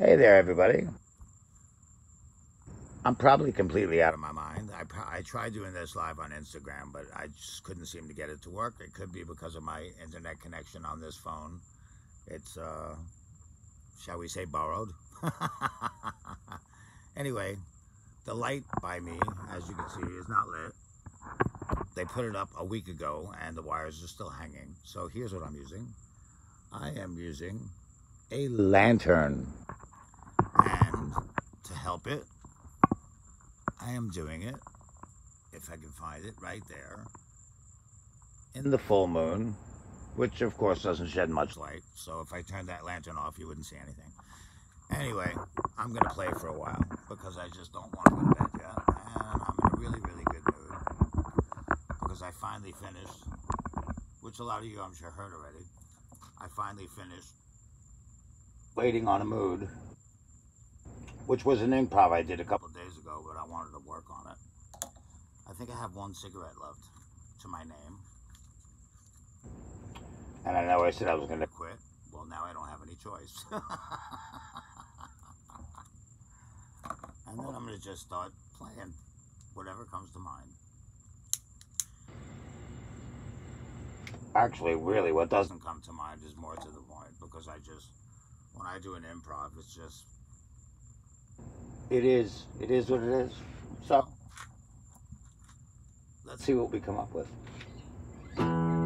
Hey there, everybody. I'm probably completely out of my mind. I, I tried doing this live on Instagram, but I just couldn't seem to get it to work. It could be because of my internet connection on this phone. It's, uh, shall we say, borrowed. anyway, the light by me, as you can see, is not lit. They put it up a week ago, and the wires are still hanging. So here's what I'm using. I am using a lantern. To help it, I am doing it, if I can find it, right there, in the full moon, which of course doesn't shed much light. So if I turned that lantern off, you wouldn't see anything. Anyway, I'm going to play for a while because I just don't want to go to bed yet. And I'm in a really, really good mood because I finally finished, which a lot of you I'm sure heard already. I finally finished Waiting on a Mood which was an improv I did a couple days ago, but I wanted to work on it. I think I have one cigarette left to my name. And I know I said I was going to quit. Well, now I don't have any choice. and then I'm going to just start playing whatever comes to mind. Actually, really, what doesn't come to mind is more to the point because I just, when I do an improv, it's just it is it is what it is. So let's see what we come up with.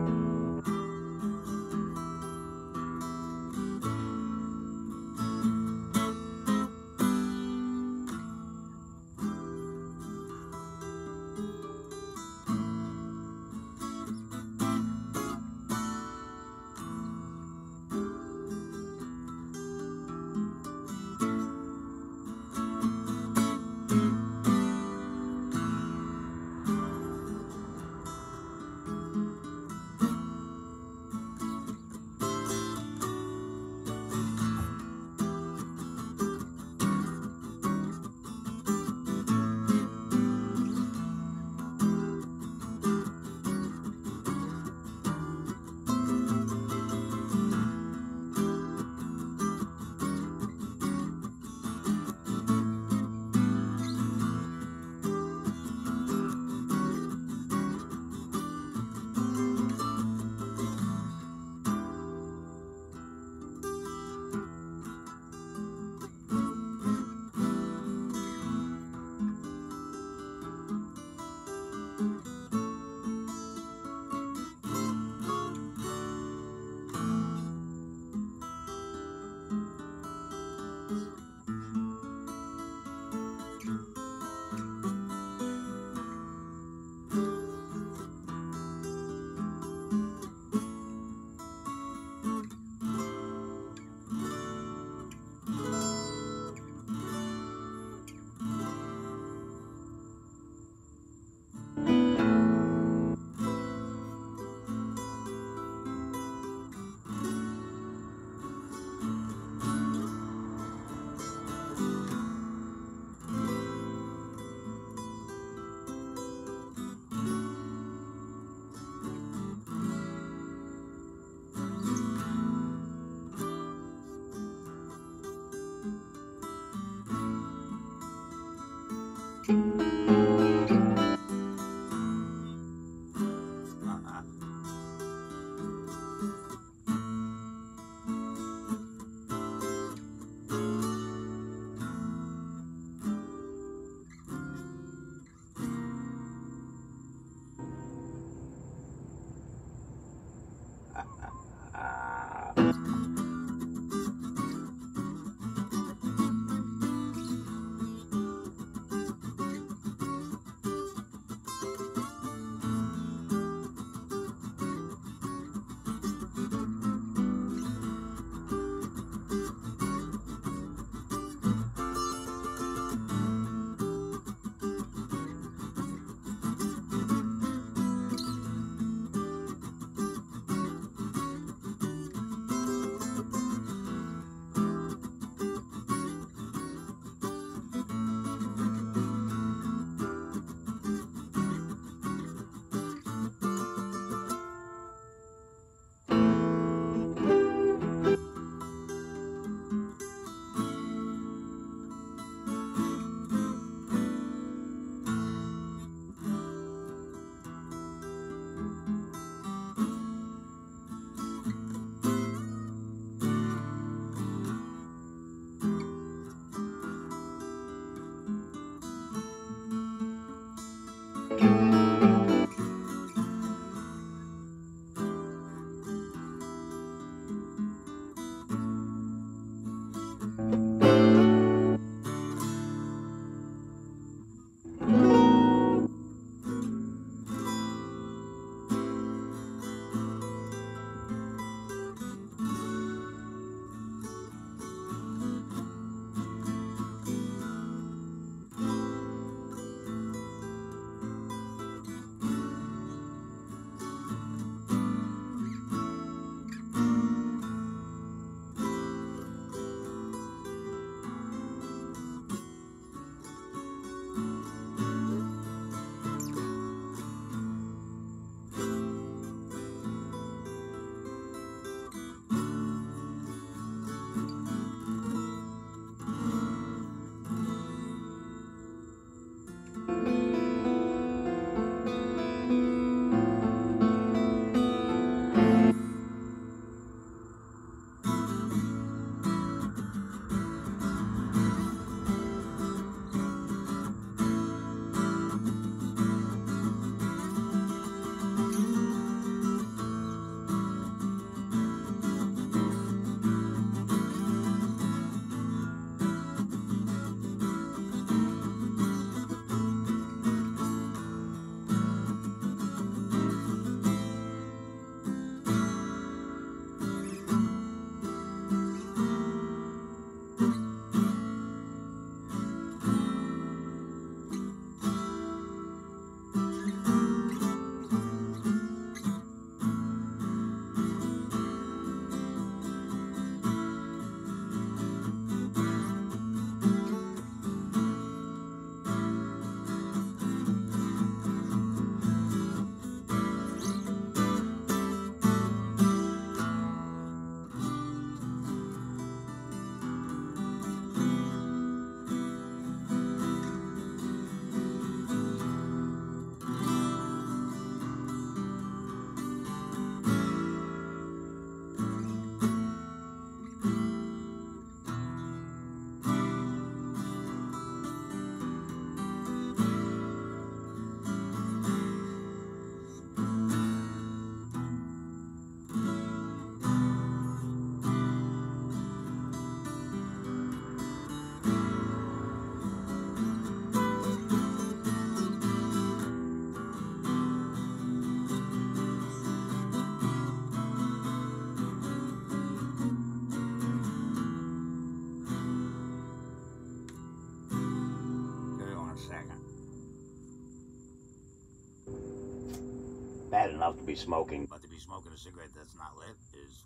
Be smoking, but to be smoking a cigarette that's not lit is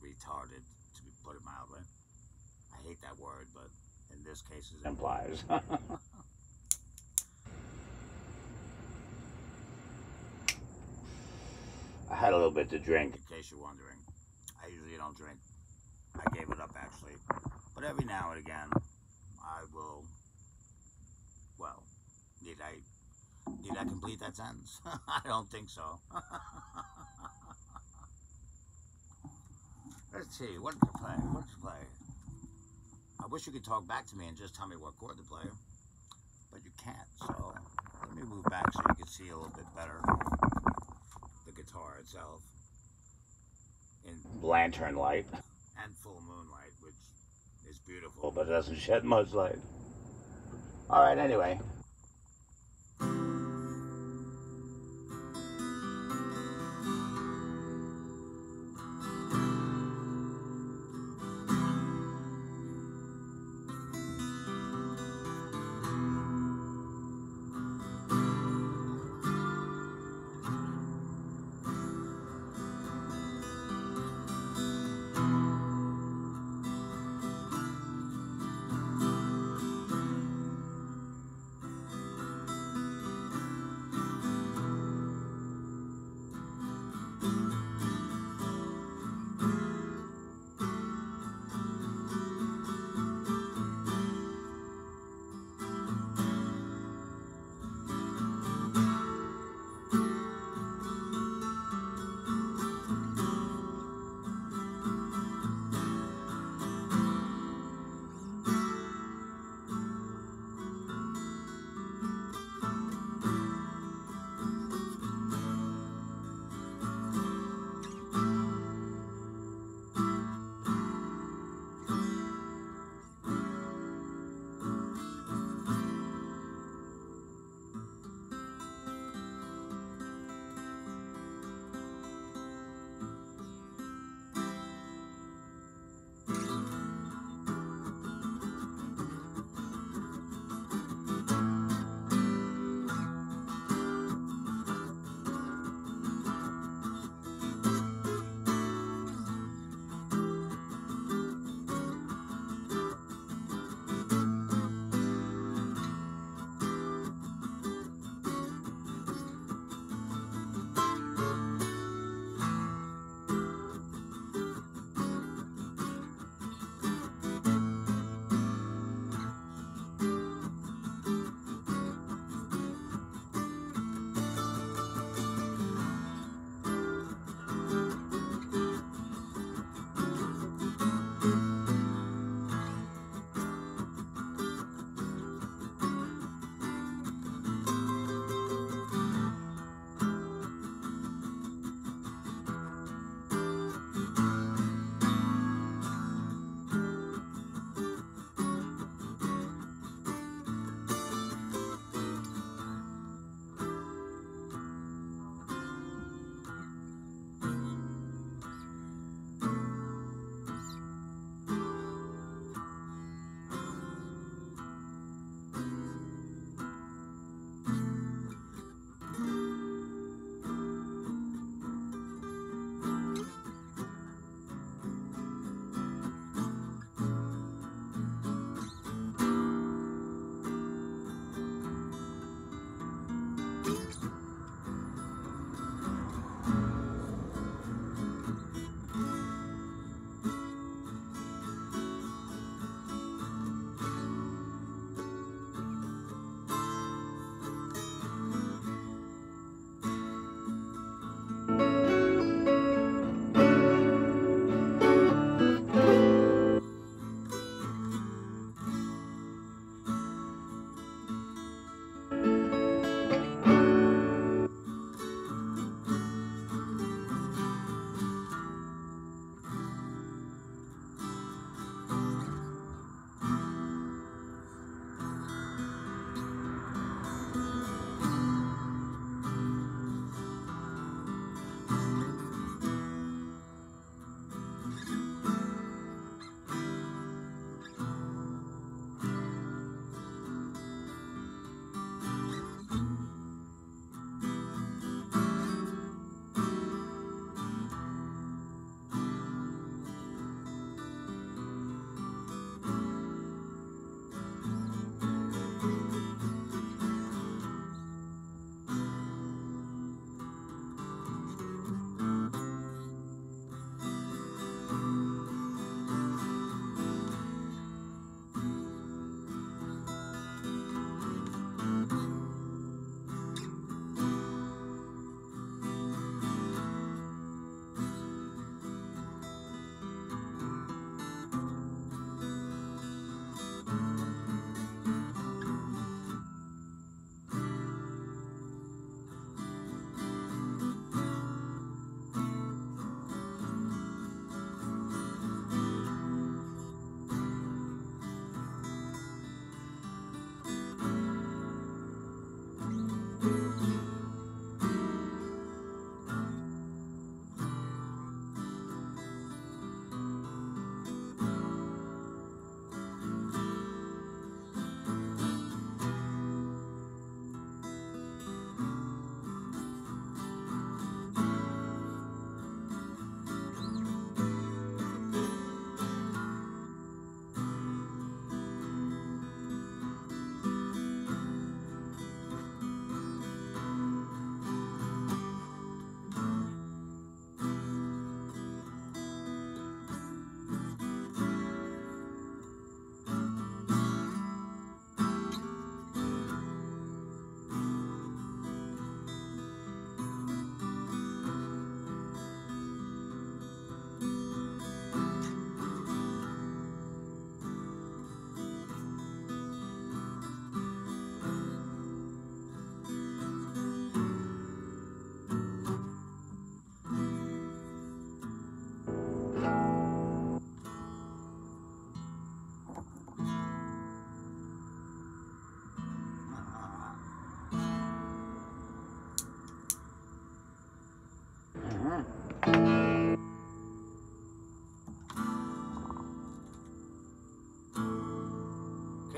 retarded, to put it mildly. I hate that word, but in this case it implies. I had a little bit to drink, in case you're wondering. I usually don't drink. I gave it up actually. But every now and again, I will, well, need I, did I complete that sentence? I don't think so. Let's see, what did you play? What did you play? I wish you could talk back to me and just tell me what chord to play, but you can't, so let me move back so you can see a little bit better the guitar itself in lantern light and full moonlight, which is beautiful, but it doesn't shed much light. All right, anyway.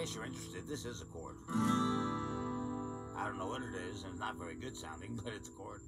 Case you're interested, this is a chord. I don't know what it is, and it's not very good sounding, but it's a chord.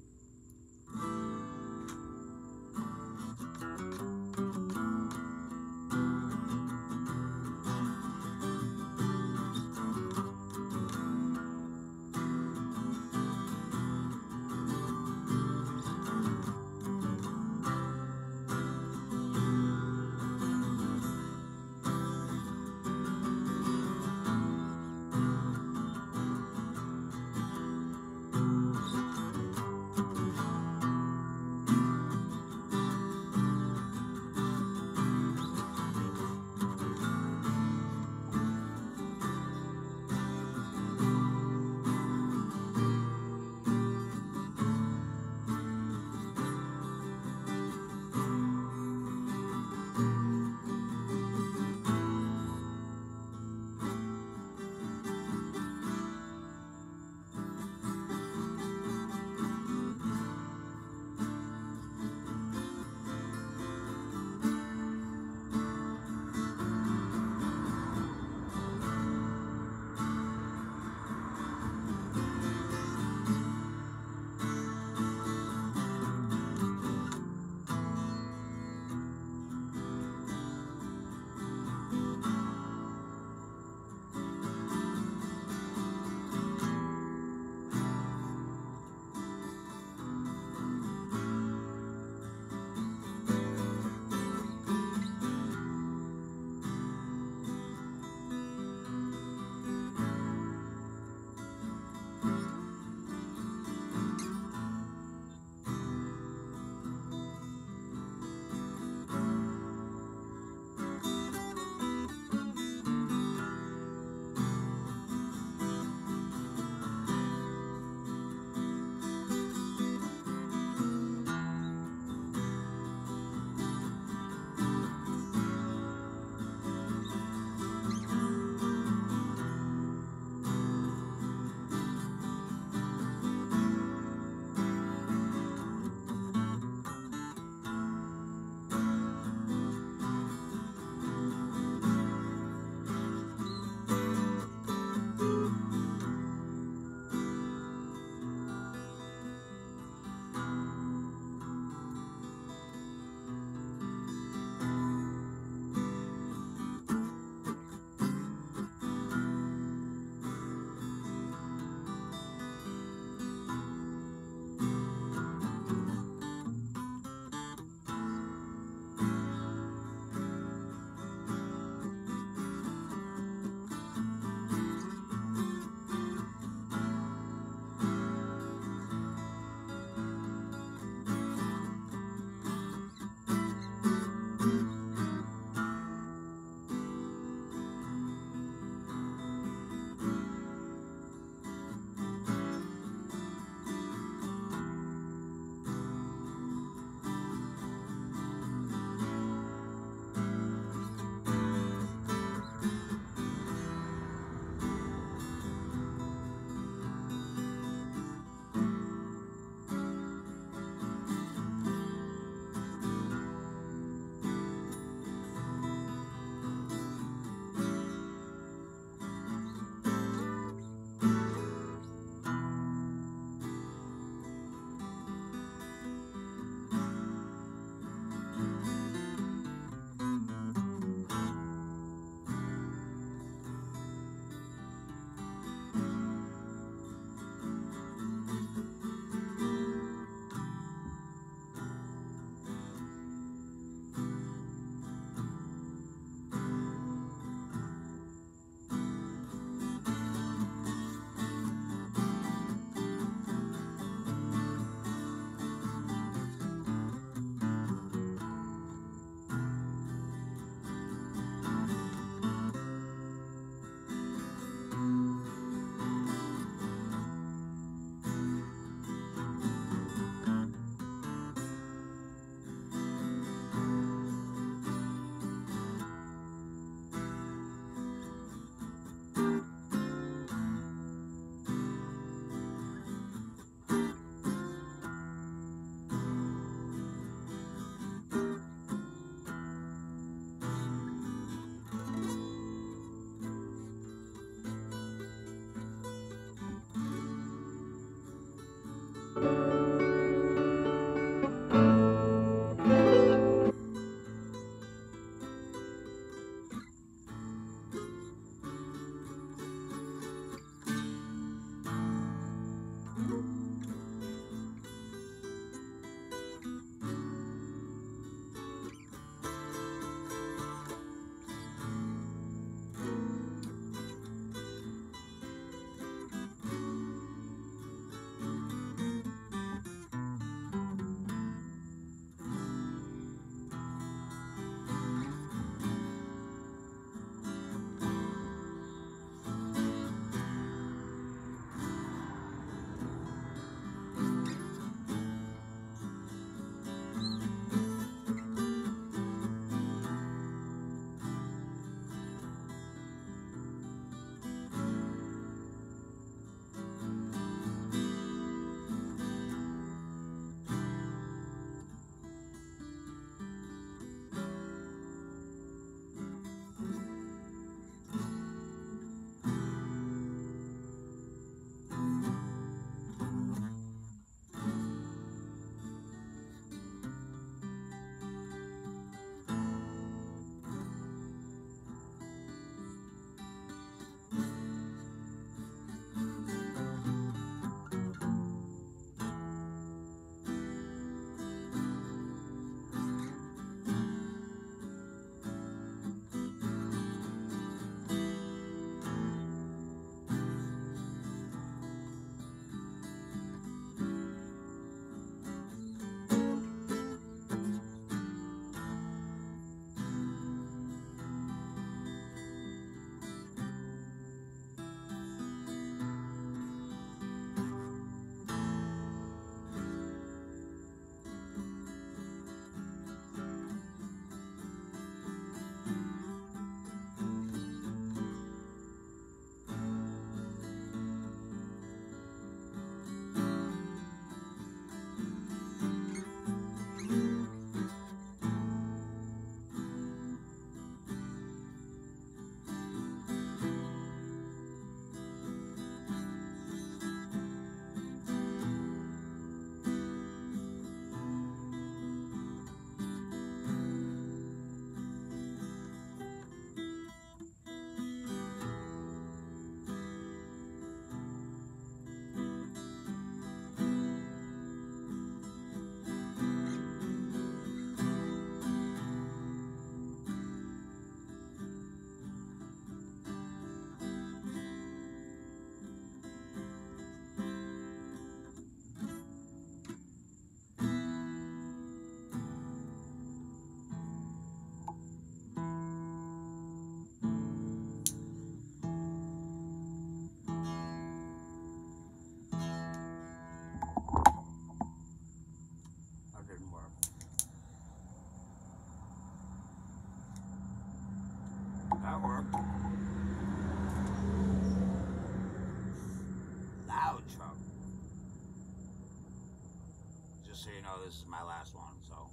So you know, this is my last one, so.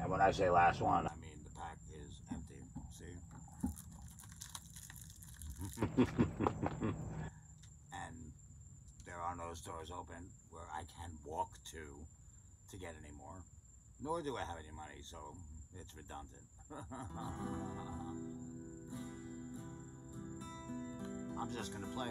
And when I say last one, I mean the pack is empty. See? and there are no stores open where I can walk to to get any more. Nor do I have any money, so it's redundant. I'm just gonna play.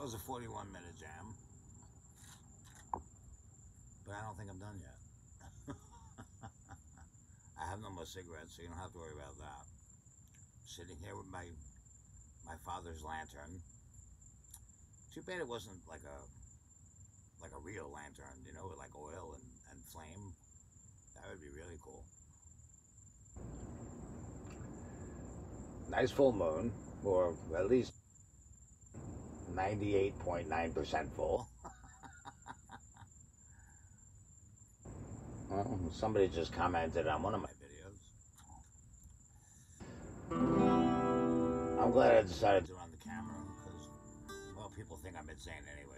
That was a 41 minute jam. But I don't think I'm done yet. I have no more cigarettes, so you don't have to worry about that. sitting here with my my father's lantern. Too bad it wasn't like a like a real lantern, you know, with like oil and, and flame. That would be really cool. Nice full moon, or at least 98.9% full. well, somebody just commented on one of my videos. I'm glad I decided to run the camera because, well, people think I'm insane anyway,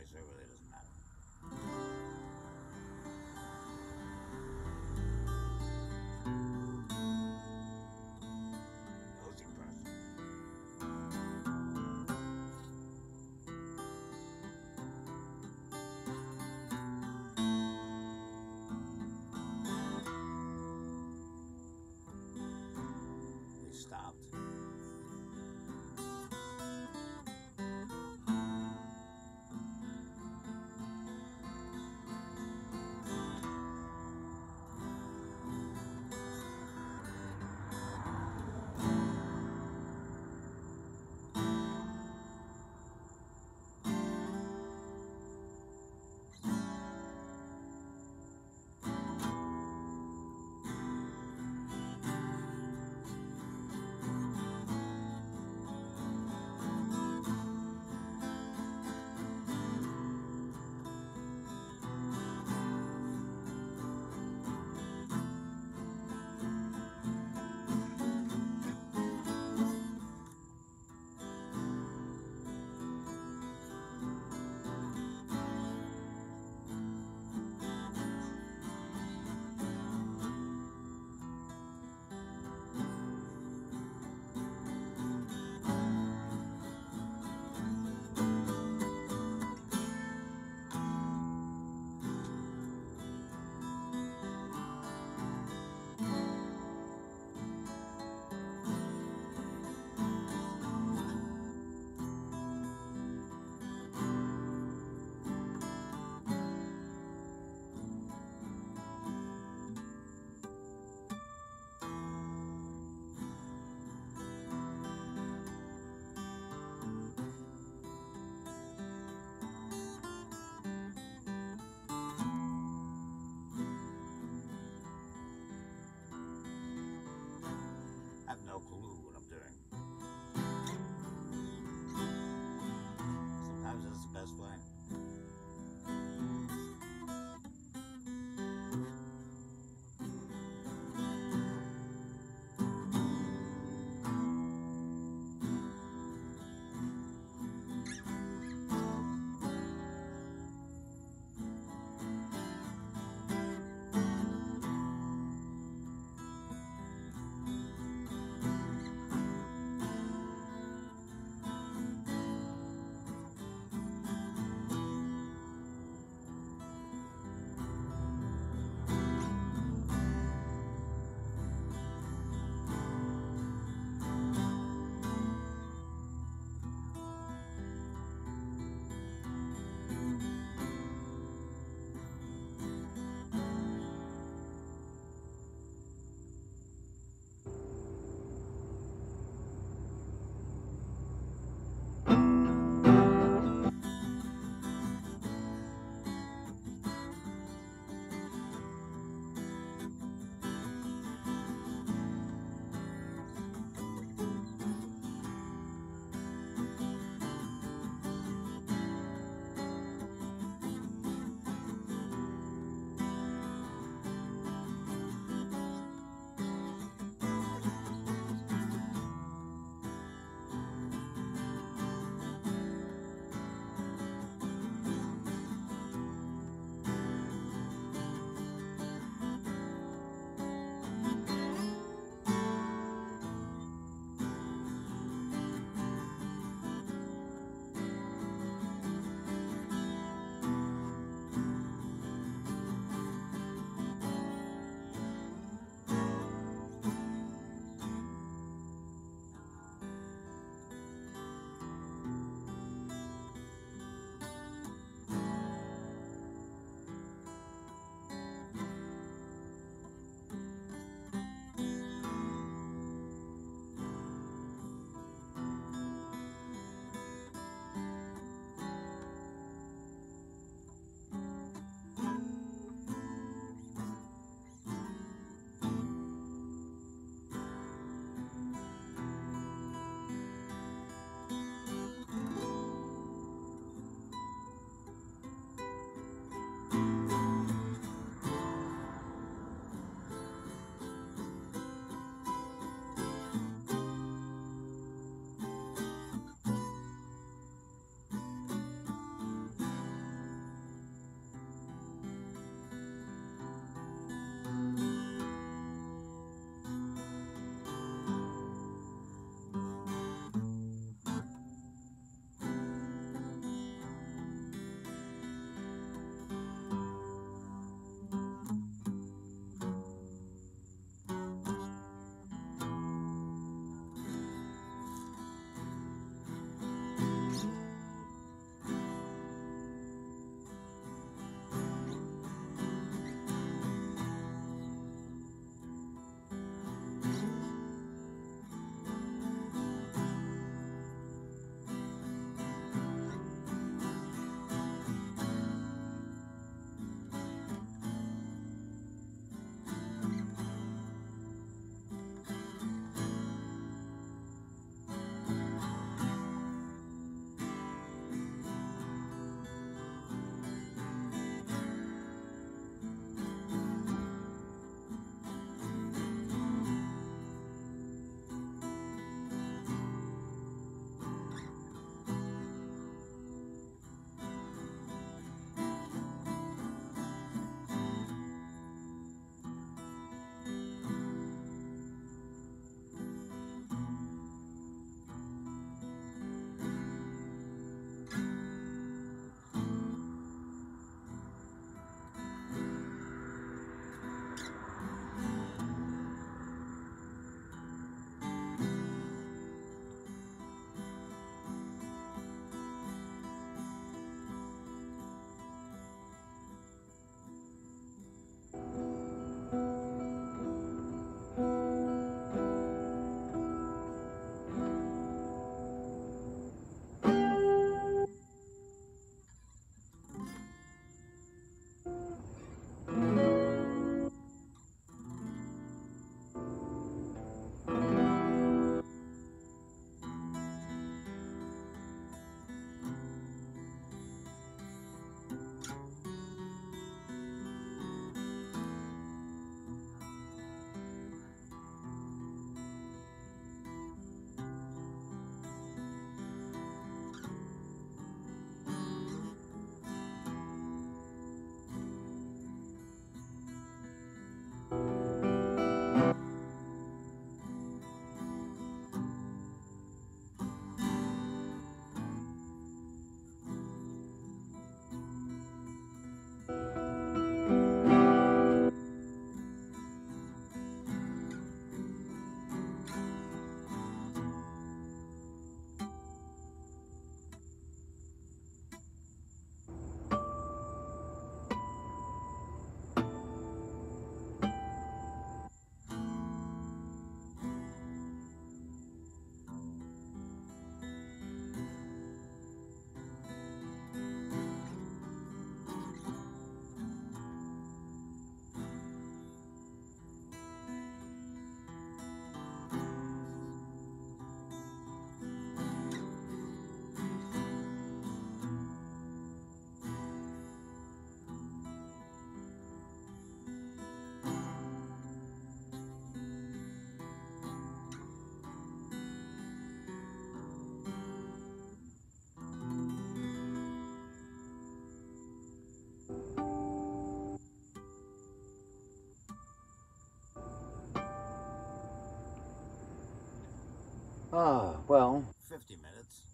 Ah, well, 50 minutes.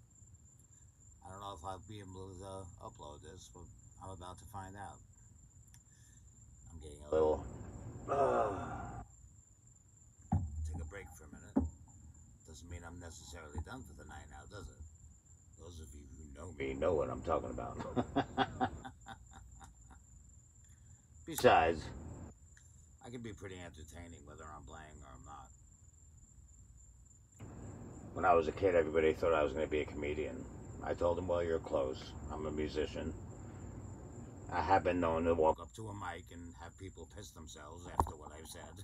I don't know if I'll be able to uh, upload this, but I'm about to find out. I'm getting a little. Uh, take a break for a minute. Doesn't mean I'm necessarily done for the night now, does it? Those of you who know me know what I'm talking about. Besides, I can be pretty entertaining whether I'm playing or I'm not. When I was a kid, everybody thought I was going to be a comedian. I told them, well, you're close. I'm a musician. I have been known to walk up to a mic and have people piss themselves after what I've said.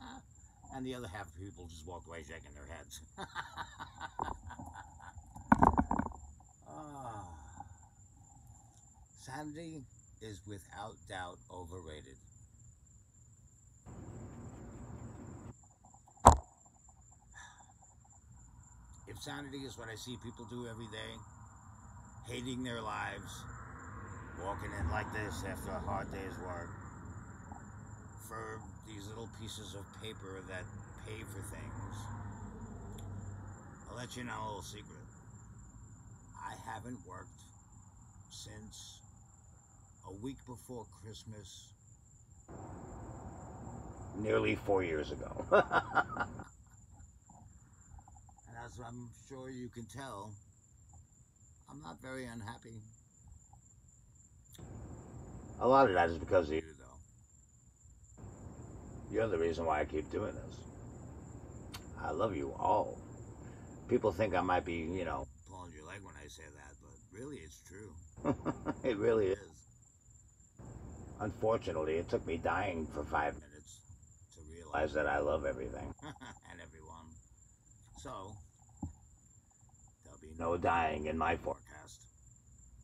and the other half of people just walk away shaking their heads. ah. Sanity is without doubt overrated. If sanity is what I see people do every day, hating their lives, walking in like this after a hard day's work, for these little pieces of paper that pay for things, I'll let you know a little secret. I haven't worked since a week before Christmas, nearly four years ago. as I'm sure you can tell, I'm not very unhappy. A lot of that is because of you, though. You're the reason why I keep doing this. I love you all. People think I might be, you know, pulling your leg when I say that, but really it's true. it really is. Unfortunately, it took me dying for five minutes to realize that I love everything and everyone. So, no dying in my forecast.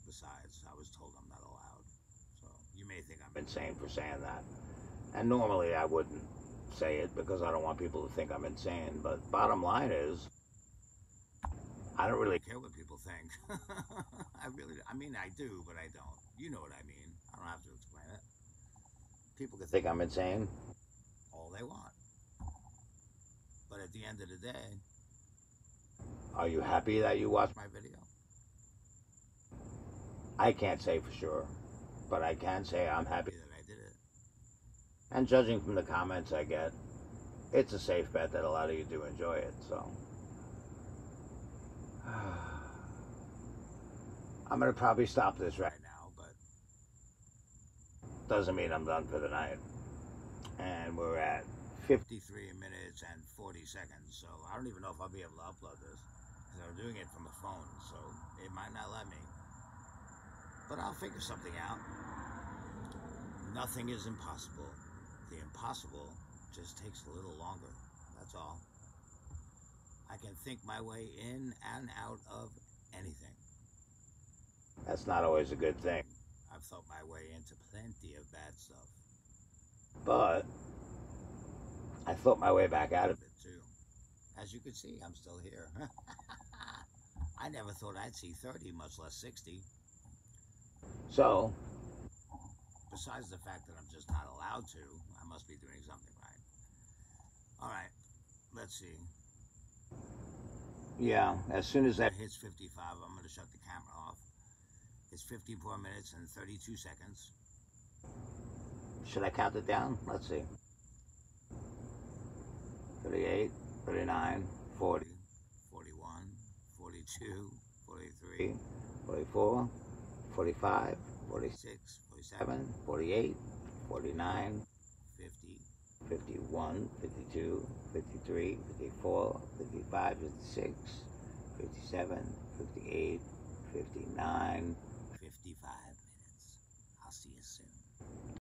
Besides, I was told I'm not allowed. So, you may think I'm insane for saying that. And normally I wouldn't say it because I don't want people to think I'm insane. But bottom line is, I don't really care what people think. I really, I mean, I do, but I don't. You know what I mean. I don't have to explain it. People can think I'm insane all they want. But at the end of the day, are you happy that you watched my video? I can't say for sure, but I can say I'm happy that I did it. And judging from the comments I get, it's a safe bet that a lot of you do enjoy it, so. I'm to probably stop this right now, but doesn't mean I'm done for the night. And we're at 53 minutes and 40 seconds, so I don't even know if I'll be able to upload this. I'm doing it from a phone, so it might not let me. But I'll figure something out. Nothing is impossible. The impossible just takes a little longer. That's all. I can think my way in and out of anything. That's not always a good thing. I've thought my way into plenty of bad stuff. But I thought my way back out of it too. As you can see, I'm still here. I never thought I'd see 30, much less 60. So, besides the fact that I'm just not allowed to, I must be doing something right. Alright, let's see. Yeah, as soon as that hits 55, I'm going to shut the camera off. It's 54 minutes and 32 seconds. Should I count it down? Let's see. 38, 39, 40, 41, 42, 43, 44, 45, 46, 47, 48, 49, 50, 51, 52, 53, 54, 55, 56, 57, 58, 59, 55.